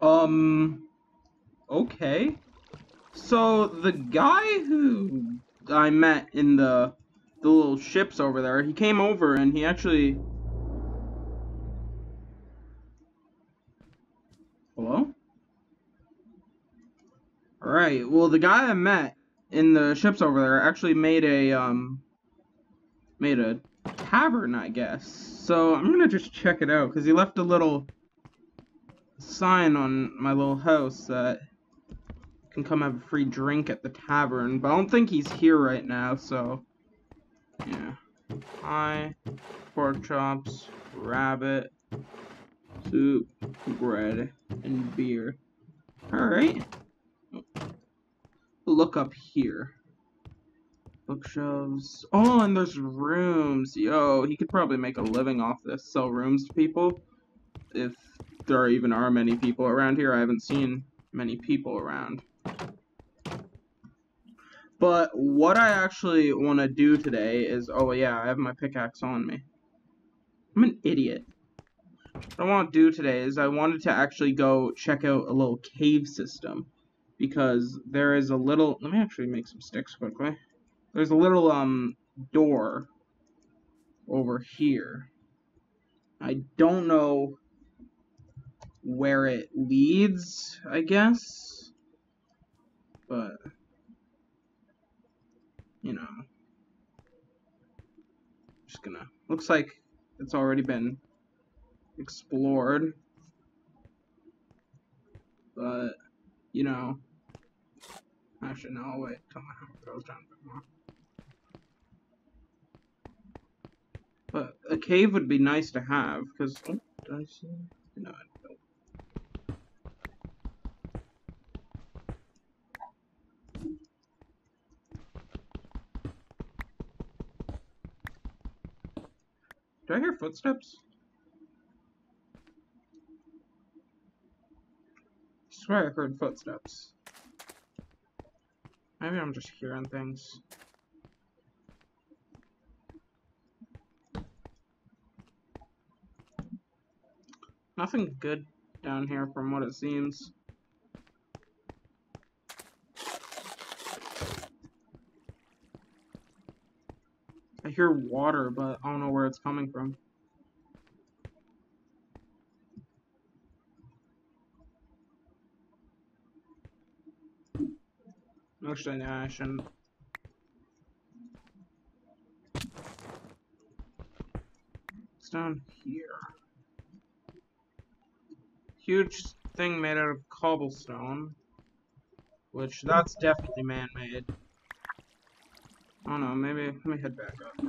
Um, okay. So the guy who I met in the the little ships over there, he came over and he actually. Hello. All right. Well, the guy I met in the ships over there actually made a um made a tavern, I guess. So I'm gonna just check it out because he left a little sign on my little house that can come have a free drink at the tavern. But I don't think he's here right now, so yeah. Hi, pork chops, rabbit, soup, bread, and beer. Alright. Look up here. Bookshelves. Oh, and there's rooms. Yo, he could probably make a living off this. Sell rooms to people. If there even are many people around here. I haven't seen many people around. But what I actually want to do today is... Oh, yeah, I have my pickaxe on me. I'm an idiot. What I want to do today is I wanted to actually go check out a little cave system. Because there is a little... Let me actually make some sticks quickly. There's a little, um, door over here. I don't know where it leads, I guess. But, you know, just gonna, looks like it's already been explored. But, you know, actually, no, wait, tell me how it goes down a bit more. But a cave would be nice to have, because, oh, did I see? No, I hear footsteps? I swear I heard footsteps. Maybe I'm just hearing things. Nothing good down here from what it seems. I hear water, but I don't know where it's coming from. Actually, no, I shouldn't. It's down here. Huge thing made out of cobblestone. Which, that's definitely man-made. Oh no, maybe, let me head back up.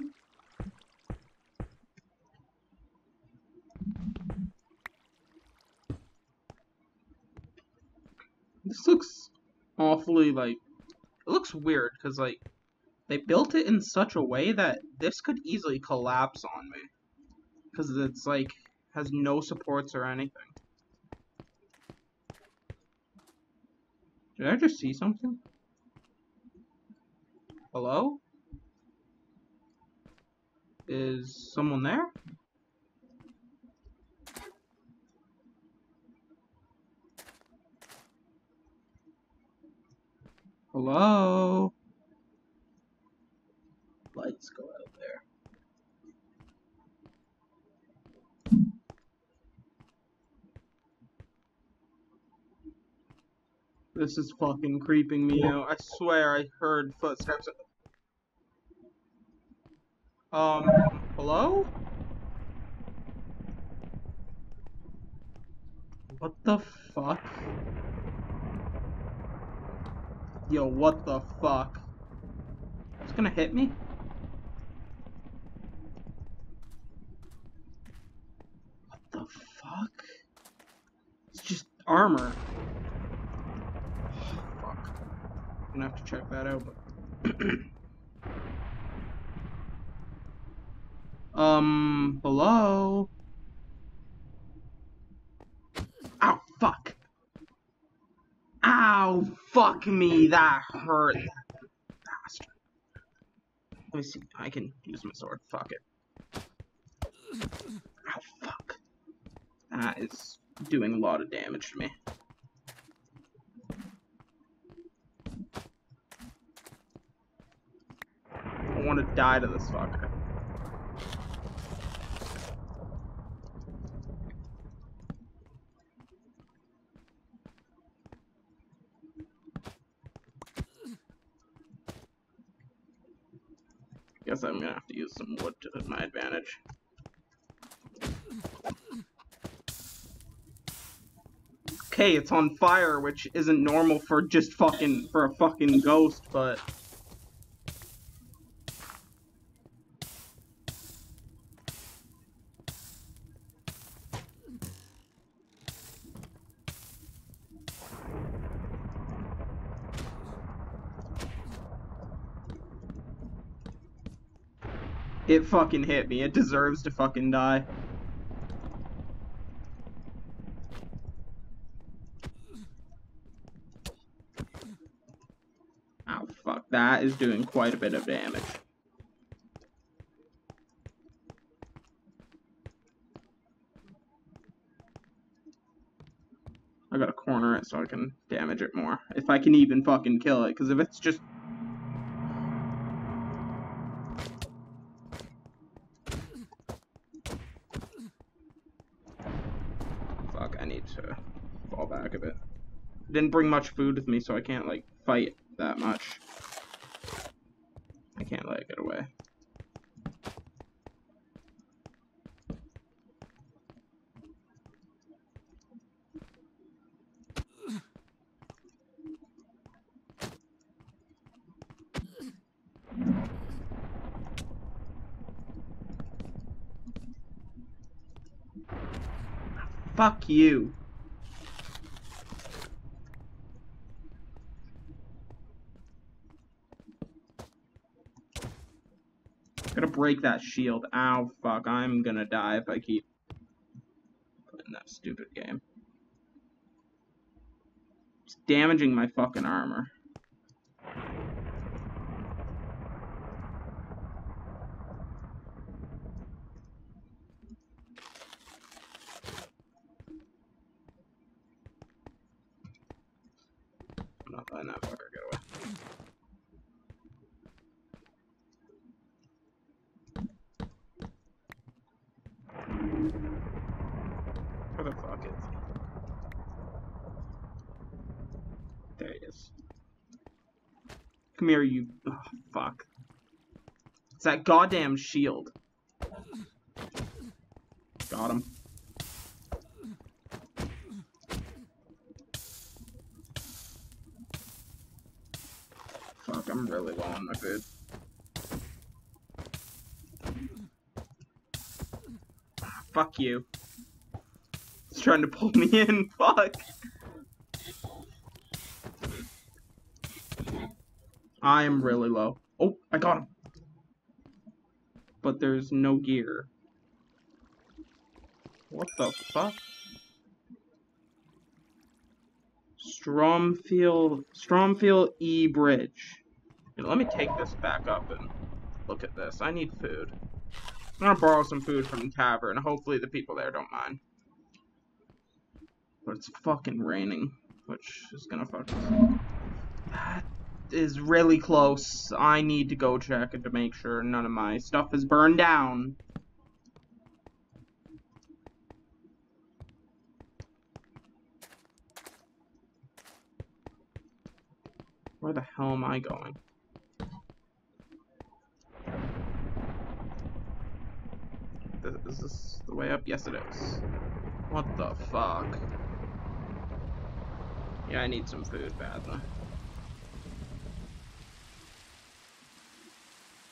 This looks awfully, like, it looks weird, because, like, they built it in such a way that this could easily collapse on me. Because it's, like, has no supports or anything. Did I just see something? Hello? Is someone there? Hello? Lights go out there. This is fucking creeping me out. I swear I heard footsteps. Um, hello? What the fuck? Yo, what the fuck? It's gonna hit me? What the fuck? It's just armor. fuck. I'm gonna have to check that out, but... hello? Ow, fuck! Ow, fuck me, that hurt. Bastard. Let me see, I can use my sword, fuck it. Ow, fuck. That is doing a lot of damage to me. I want to die to this fucker. Guess I'm gonna have to use some wood to my advantage. Okay, it's on fire, which isn't normal for just fucking, for a fucking ghost, but... It fucking hit me. It deserves to fucking die. Oh, fuck. That is doing quite a bit of damage. I gotta corner it so I can damage it more. If I can even fucking kill it, because if it's just didn't bring much food with me, so I can't, like, fight that much. I can't let it get away. Fuck you. Break that shield. Ow, fuck. I'm gonna die if I keep playing that stupid game. It's damaging my fucking armor. I'm not letting that fucker get away. Come here, you... Oh, fuck. It's that goddamn shield. Got him. Fuck, I'm really low on my food. Fuck you. It's trying to pull me in, fuck. I am really low. Oh, I got him. But there's no gear. What the fuck? Stromfield, Stromfield E Bridge. let me take this back up and look at this. I need food. I'm gonna borrow some food from the tavern. Hopefully the people there don't mind. But it's fucking raining, which is gonna fuck us. Is really close. I need to go check it to make sure none of my stuff is burned down. Where the hell am I going? Is this the way up? Yes, it is. What the fuck? Yeah, I need some food badly.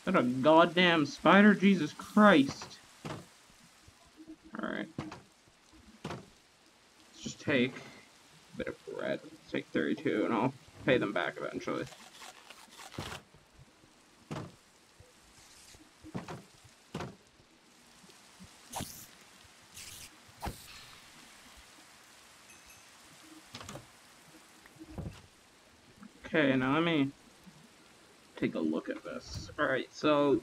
What a goddamn spider, Jesus Christ. Alright. Let's just take a bit of bread. Let's take 32 and I'll pay them back eventually. Okay, now let me take a look at this. Alright, so...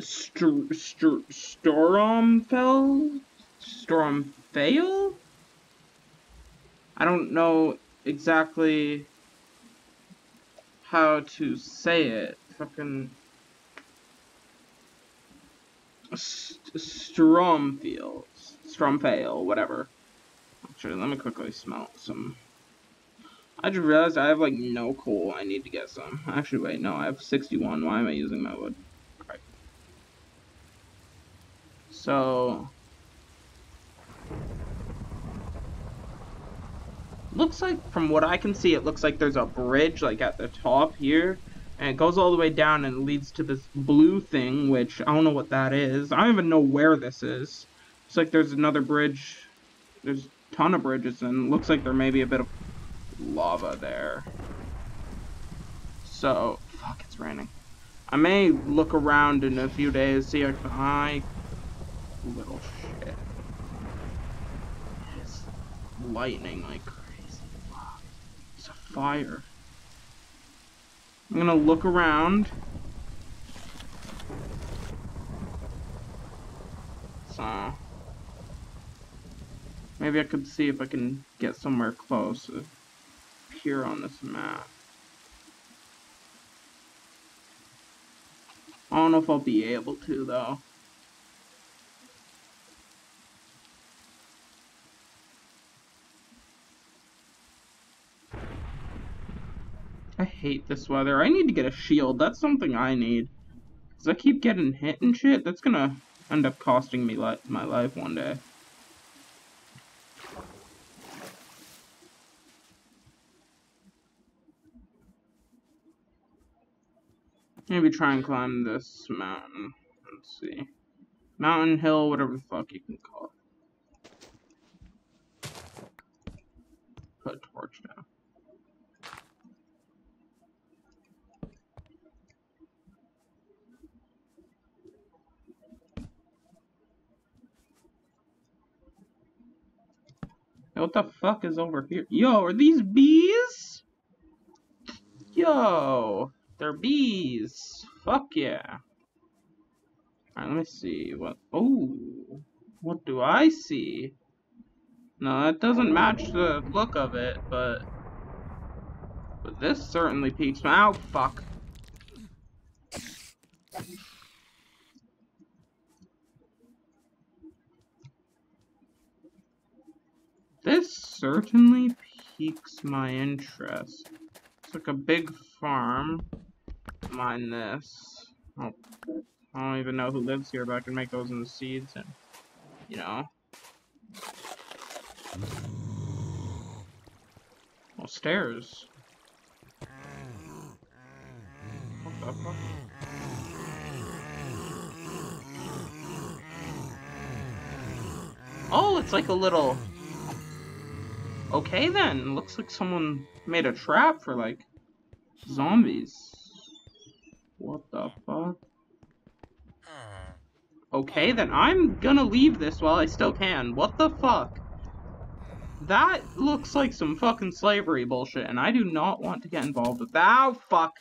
St St Storomfell? Stromfail? I don't know exactly how to say it. Fucking Stromfield, Stromfail, whatever. Actually, let me quickly smelt some. I just realized I have like no coal. I need to get some. Actually, wait, no, I have 61. Why am I using my wood? Alright. So, looks like, from what I can see, it looks like there's a bridge, like, at the top here. And it goes all the way down and leads to this blue thing, which I don't know what that is. I don't even know where this is. It's like there's another bridge. There's a ton of bridges, and looks like there may be a bit of lava there. So, fuck, it's raining. I may look around in a few days, see if I... Little shit. It's lightning like crazy. Fuck. It's a fire. I'm gonna look around. So, maybe I could see if I can get somewhere close here on this map. I don't know if I'll be able to, though. I hate this weather. I need to get a shield. That's something I need. Because I keep getting hit and shit. That's gonna end up costing me li my life one day. Maybe try and climb this mountain. Let's see. Mountain, hill, whatever the fuck you can call it. Put a torch down. what the fuck is over here? Yo, are these bees? Yo, they're bees. Fuck yeah. Alright, let me see. What? Oh, what do I see? No, that doesn't match the look of it, but... But this certainly piques my- Ow, fuck. This certainly piques my interest. It's like a big farm. Mine this. Oh, I don't even know who lives here, but I can make those in the seeds and, you know. Well, stairs. What the fuck? Oh, it's like a little Okay then, looks like someone made a trap for like zombies. What the fuck? Okay then, I'm gonna leave this while I still can. What the fuck? That looks like some fucking slavery bullshit, and I do not want to get involved with that. Oh, fuck.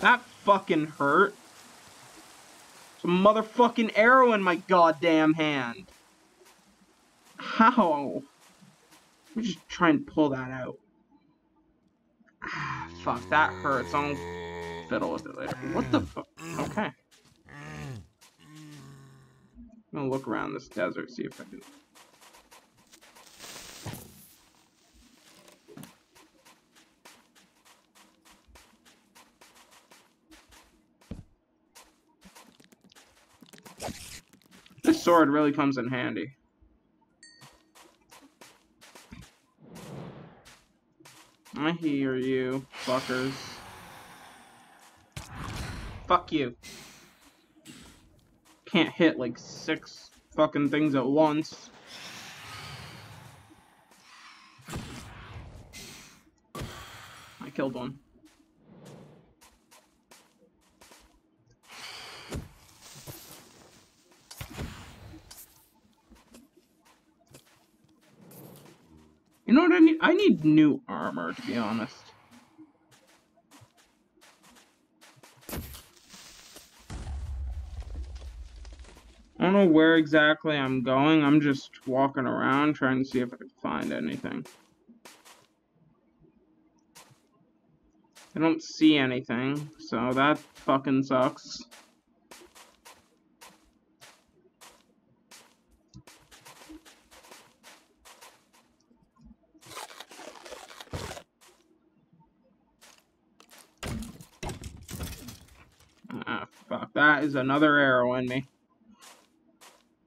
That fucking hurt. Some motherfucking arrow in my goddamn hand. How? Let me just try and pull that out. Ah, fuck, that hurts. I'll fiddle with it later. What the fuck? Okay. I'm gonna look around this desert, see if I can sword really comes in handy. I hear you, fuckers. Fuck you. Can't hit like six fucking things at once. I killed one. I need new armor, to be honest. I don't know where exactly I'm going. I'm just walking around trying to see if I can find anything. I don't see anything, so that fucking sucks. That is another arrow in me.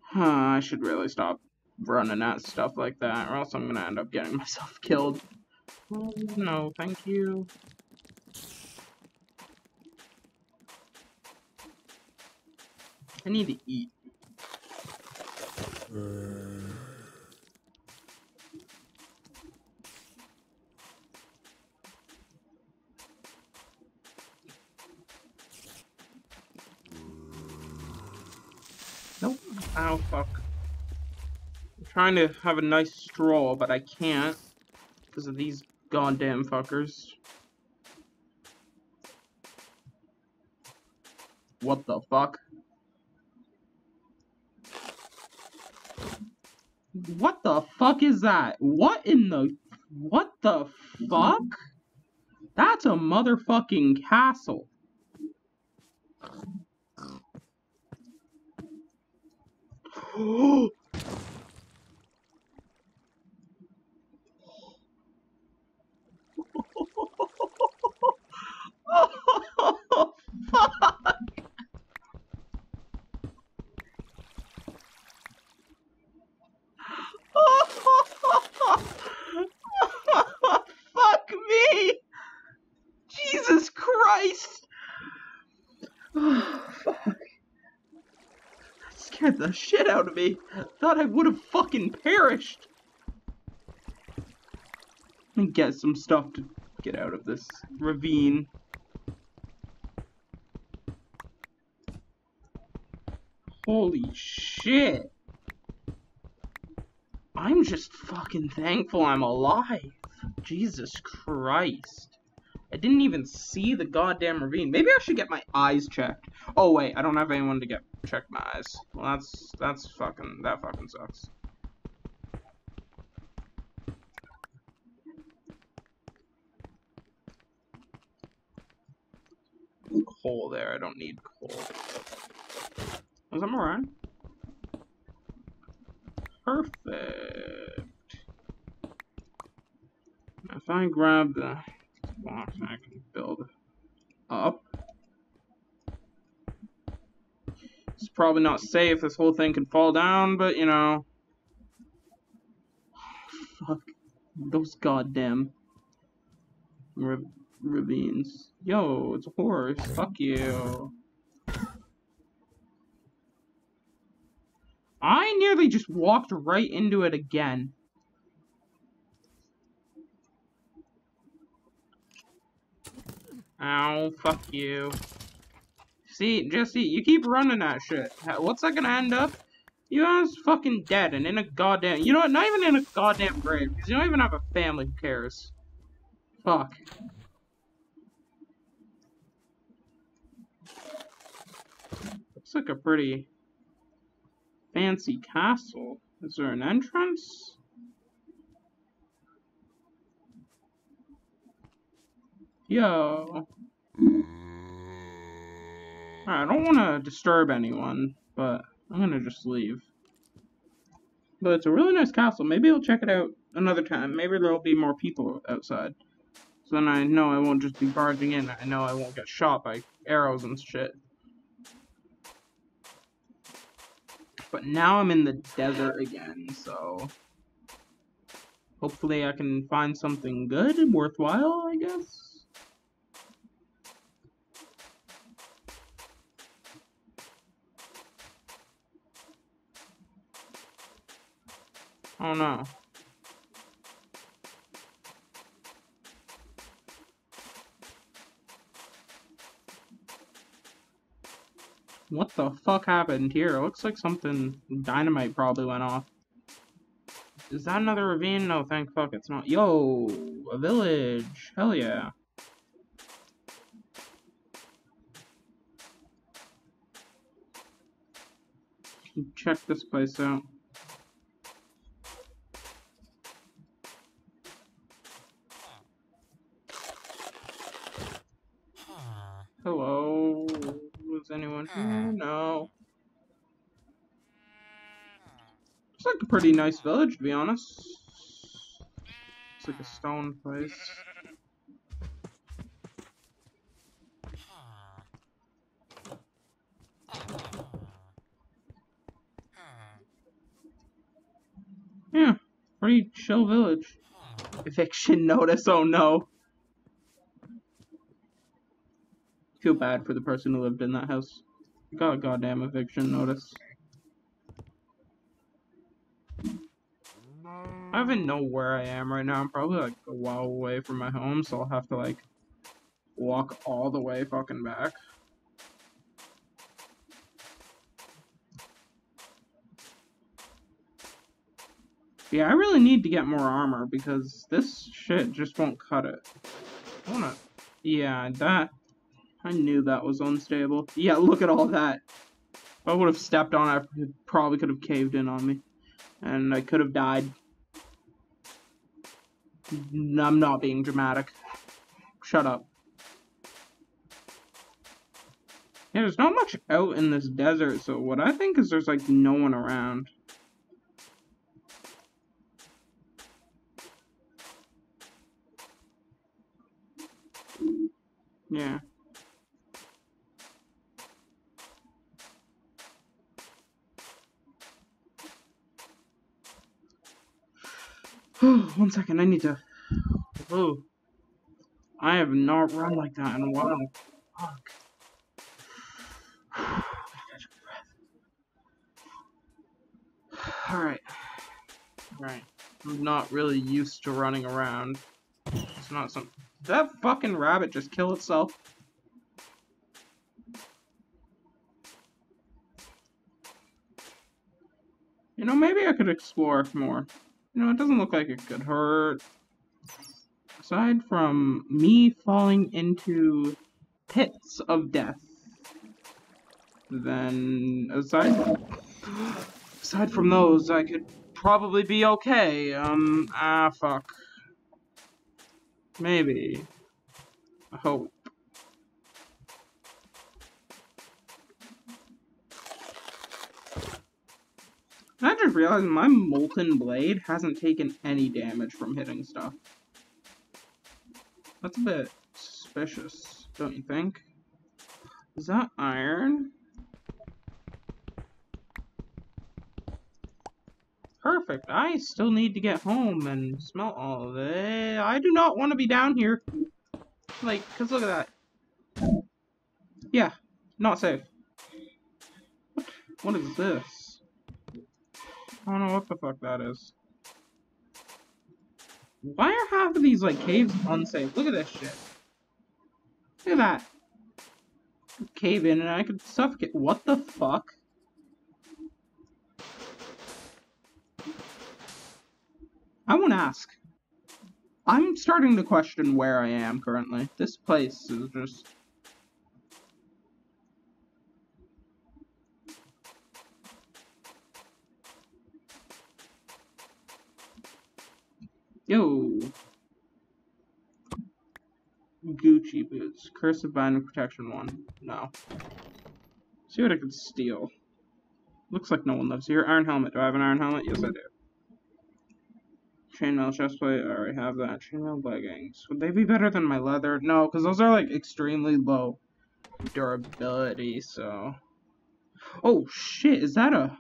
Huh, I should really stop running at stuff like that, or else I'm gonna end up getting myself killed. Oh, no, thank you. I need to eat. Nope. Ow, fuck. I'm trying to have a nice stroll, but I can't. Because of these goddamn fuckers. What the fuck? What the fuck is that? What in the... What the fuck? That's a motherfucking castle. Oh, fuck. Fuck me! Jesus Christ! Oh, fuck. That scared the shit out of me. Thought I would have fucking perished. Let me get some stuff to get out of this ravine. Holy shit. I'm just fucking thankful I'm alive. Jesus Christ. I didn't even see the goddamn ravine. Maybe I should get my eyes checked. Oh wait, I don't have anyone to get check my eyes. That's that's fucking that fucking sucks. Coal there. I don't need coal. Was that around? Perfect. If I grab the blocks, I can build probably not safe. This whole thing can fall down, but you know. Fuck. Those goddamn ravines. Yo, it's a horse. Fuck you. I nearly just walked right into it again. Ow, fuck you. See, Jesse, you keep running that shit. What's that gonna end up? You guys fucking dead and in a goddamn- You know what? Not even in a goddamn grave, because you don't even have a family who cares. Fuck. Looks like a pretty fancy castle. Is there an entrance? Yo. I don't want to disturb anyone, but I'm gonna just leave. But it's a really nice castle. Maybe I'll check it out another time. Maybe there'll be more people outside. So then I know I won't just be barging in. I know I won't get shot by arrows and shit. But now I'm in the desert again, so... Hopefully I can find something good and worthwhile, I guess? Oh no. What the fuck happened here? It looks like something dynamite probably went off. Is that another ravine? No, thank fuck it's not. Yo, a village. Hell yeah. check this place out. Hello? Is anyone here? Hmm. No. It's like a pretty nice village, to be honest. It's like a stone place. Yeah, pretty chill village. Eviction notice, oh no. Feel bad for the person who lived in that house. Got a goddamn eviction notice. I don't even know where I am right now. I'm probably like a while away from my home, so I'll have to like walk all the way fucking back. Yeah, I really need to get more armor because this shit just won't cut it. I wanna... Yeah, that... I knew that was unstable. Yeah, look at all that. If I would have stepped on it, it probably could have caved in on me. And I could have died. I'm not being dramatic. Shut up. Yeah, there's not much out in this desert, so what I think is there's like no one around. Yeah. One second, I need to. Oh. I have not run like that in a while. Fuck. Alright. Alright. I'm not really used to running around. It's not some. Did that fucking rabbit just kill itself? You know, maybe I could explore more. You know, it doesn't look like it could hurt. Aside from me falling into pits of death, then aside aside from those, I could probably be okay. Um, ah, fuck. Maybe. I hope. I just realized my molten blade hasn't taken any damage from hitting stuff. That's a bit suspicious, don't you think? Is that iron? Perfect. I still need to get home and smelt all of it. I do not want to be down here. Like, because look at that. Yeah, not safe. What, what is this? I don't know what the fuck that is. Why are half of these, like, caves unsafe? Look at this shit. Look at that. Cave in and I could suffocate. What the fuck? I won't ask. I'm starting to question where I am currently. This place is just Yo. Gucci boots. Curse of Binding Protection 1. No. See what I can steal. Looks like no one lives here. Iron helmet. Do I have an iron helmet? Yes, I do. Chainmail chestplate. I already have that. Chainmail leggings. Would they be better than my leather? No, because those are like extremely low durability, so. Oh shit, is that a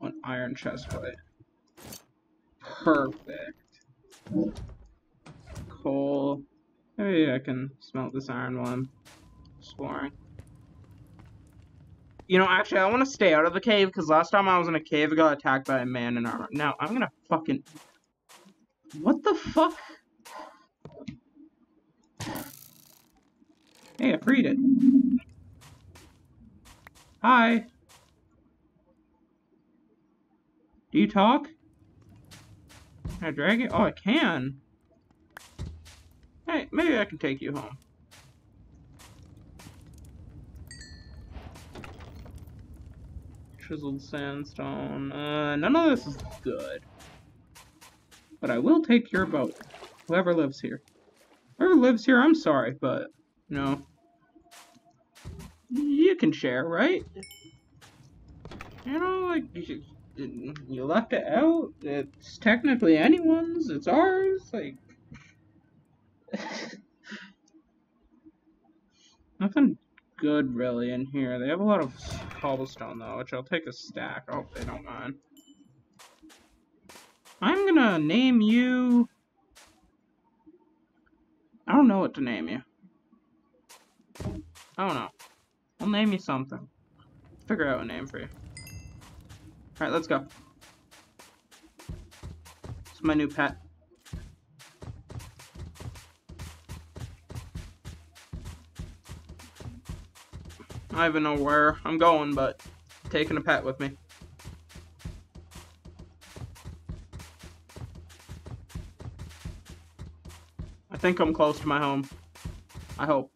an iron chestplate? Perfect. Coal. Maybe I can smelt this iron while I'm exploring. You know, actually, I want to stay out of the cave, because last time I was in a cave, I got attacked by a man in armor. Now, I'm gonna fucking... What the fuck? Hey, I freed it. Hi. Do you talk? Can I drag it? Oh, I can. Hey, maybe I can take you home. Chiseled sandstone. Uh, none of this is good. But I will take your boat. Whoever lives here. Whoever lives here, I'm sorry, but, you know. You can share, right? You know, like, you, you left it out. It's technically anyone's. It's ours. Like, nothing good really in here. They have a lot of cobblestone though, which I'll take a stack. I hope they don't mind. I'm gonna name you... I don't know what to name you. I don't know. I'll name you something. Figure out a name for you. Alright, let's go. It's my new pet. I don't even know where I'm going, but I'm taking a pet with me. I think I'm close to my home. I hope.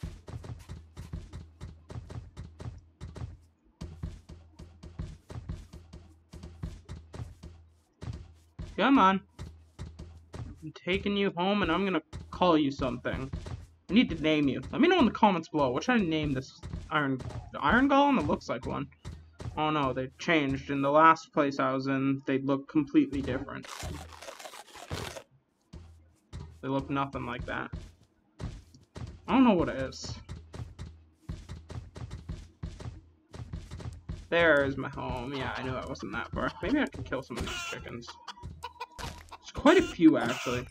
Come on. I'm taking you home and I'm gonna call you something. I need to name you. Let me know in the comments below. What should I name this iron iron golem? It looks like one. Oh no, they changed. In the last place I was in, they look completely different. They look nothing like that. I don't know what it is. There is my home. Yeah, I knew I wasn't that far. Maybe I can kill some of these chickens. Quite a few, actually.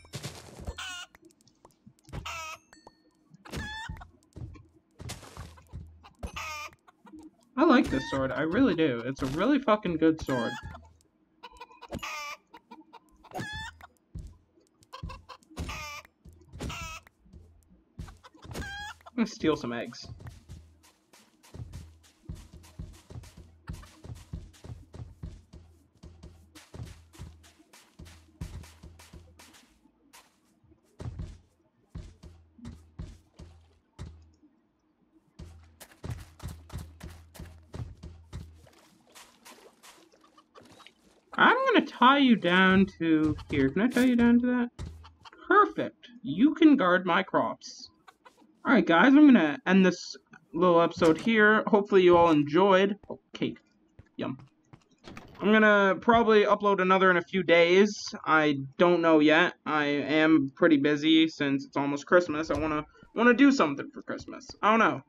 I like this sword. I really do. It's a really fucking good sword. I'm gonna steal some eggs. I'm gonna tie you down to here. Can I tie you down to that? Perfect. You can guard my crops. Alright guys, I'm gonna end this little episode here. Hopefully you all enjoyed. Oh, cake. Yum. I'm gonna probably upload another in a few days. I don't know yet. I am pretty busy since it's almost Christmas. I wanna wanna do something for Christmas. I don't know.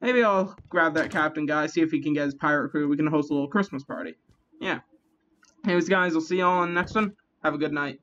Maybe I'll grab that captain guy, see if he can get his pirate crew. We can host a little Christmas party. Yeah. Anyways, guys, I'll see y'all on the next one. Have a good night.